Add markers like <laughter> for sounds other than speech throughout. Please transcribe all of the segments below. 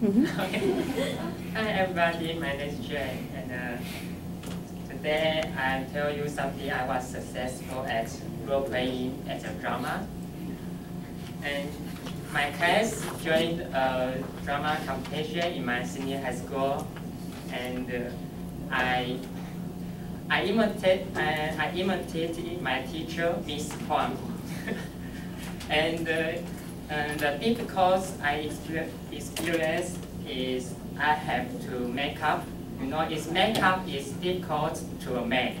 Okay. Hi everybody, my name is Jay, and uh, today I tell you something I was successful at role playing as a drama. And my class joined a drama competition in my senior high school, and uh, I I imitate uh, I imitated my teacher, Miss Huang, <laughs> and. And the difficult I experience is I have to make up. You know, it's makeup is difficult to make.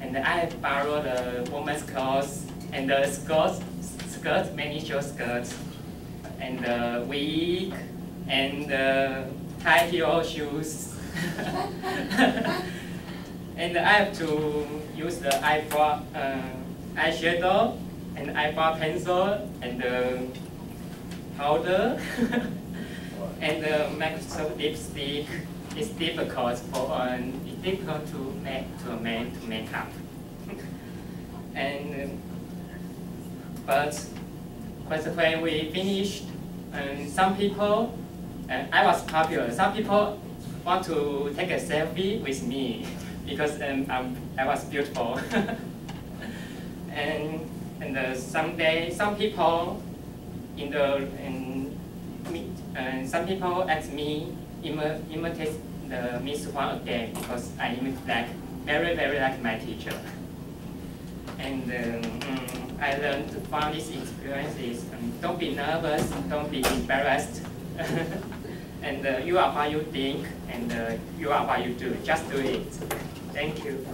And I borrow the woman's clothes and the skirt, skirt, many short skirts, and the wig, and the high heel shoes. <laughs> and I have to use the eyebrow, uh, eyeshadow and eyebrow pencil and the powder <laughs> and the Microsoft lipstick is difficult for um, it's difficult to make to make to make up. <laughs> and but but when we finished, um, some people, uh, I was popular. Some people want to take a selfie with me <laughs> because um, I'm, I was beautiful. and and uh, someday, some people in the in, uh, some people ask me Im imitate the Miss Huang again because I imitate like very very like my teacher. And um, I learned from these experiences. Um, don't be nervous. Don't be embarrassed. <laughs> and uh, you are what you think, and uh, you are what you do. Just do it. Thank you.